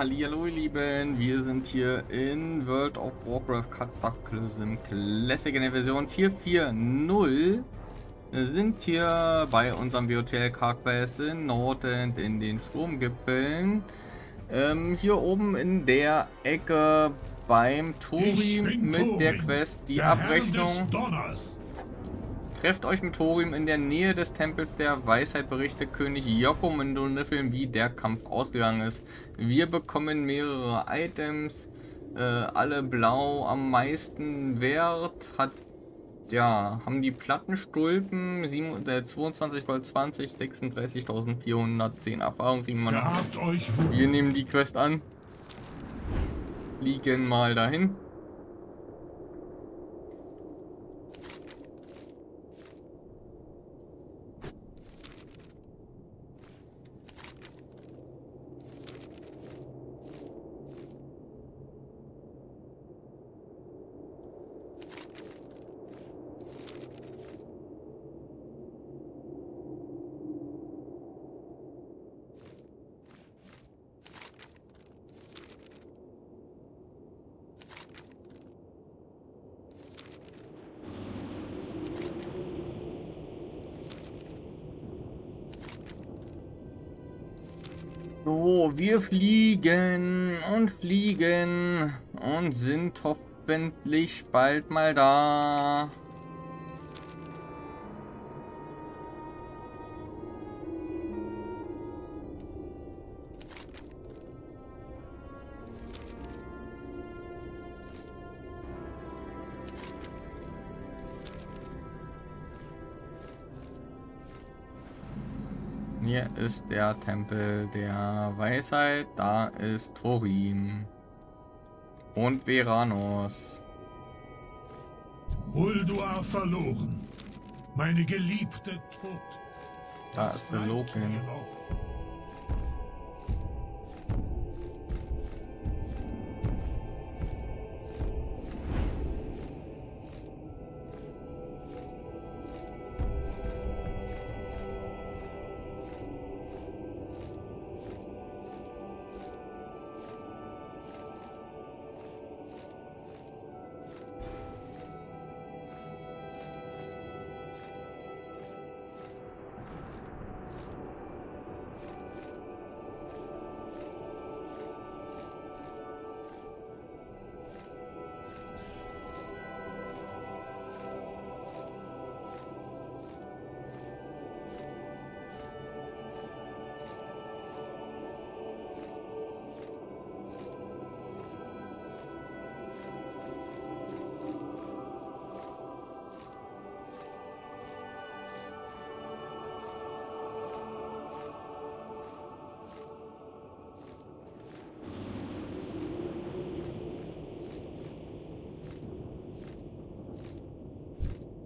hallo ihr Lieben, wir sind hier in World of Warcraft Cataclysm Classic in der Version 4.4.0 Wir sind hier bei unserem BOTL Carquest in Norden in den Sturmgipfeln. Ähm, Hier oben in der Ecke beim Tori mit der Quest die der Abrechnung Trefft euch mit Thorim in der Nähe des Tempels der Weisheit, berichtet König Joko Mendonifilm, wie der Kampf ausgegangen ist. Wir bekommen mehrere Items, äh, alle blau am meisten Wert, hat ja, haben die Plattenstulpen 7, äh, 22 Gold 20, 36.410 Erfahrung kriegen wir noch. Wir nehmen die Quest an. Fliegen mal dahin. So, wir fliegen und fliegen und sind hoffentlich bald mal da. Hier ist der Tempel der Weisheit. Da ist Thorin. Und Veranos. Ulduar verloren. Meine Geliebte tot. Da ist Loken.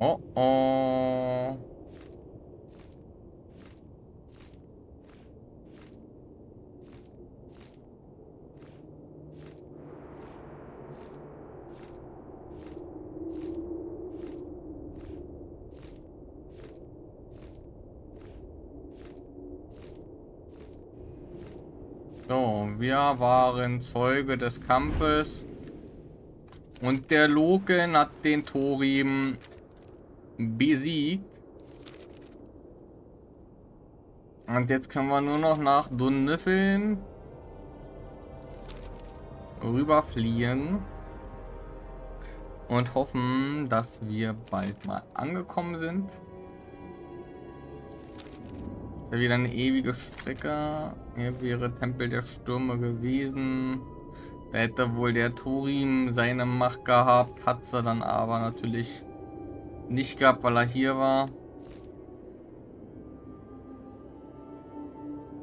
Oh oh. So, wir waren Zeuge des Kampfes und der Loken hat den Torim besiegt. Und jetzt können wir nur noch nach Dunniffeln rüberfliegen und hoffen, dass wir bald mal angekommen sind. Ja wieder eine ewige Strecke. Hier wäre Tempel der Stürme gewesen. Da hätte wohl der Turim seine Macht gehabt, hat sie dann aber natürlich nicht gehabt, weil er hier war.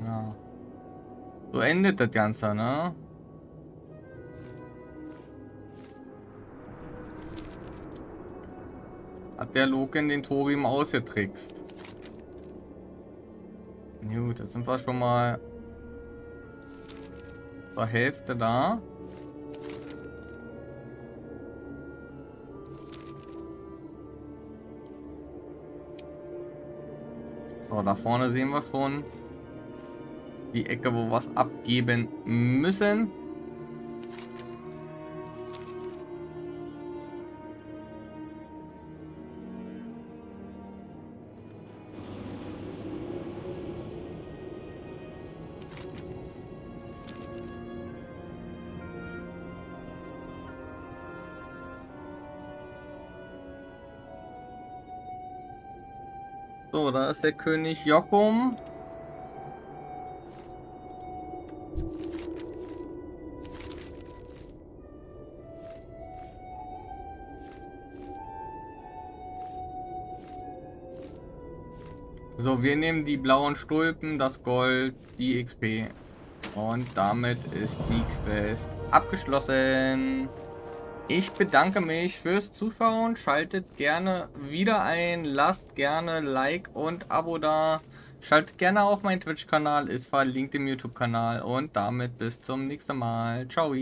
Ja. So endet das Ganze, ne? Hat der Loken den Torim ausgetrickst. Gut, jetzt sind wir schon mal zur Hälfte da. So, da vorne sehen wir schon die Ecke, wo wir was abgeben müssen. So, da ist der König Jokum. So, wir nehmen die blauen Stulpen, das Gold, die XP. Und damit ist die Quest abgeschlossen. Ich bedanke mich fürs Zuschauen. Schaltet gerne wieder ein. Lasst gerne Like und Abo da. Schaltet gerne auf meinen Twitch-Kanal. Ist verlinkt im YouTube-Kanal. Und damit bis zum nächsten Mal. Ciao.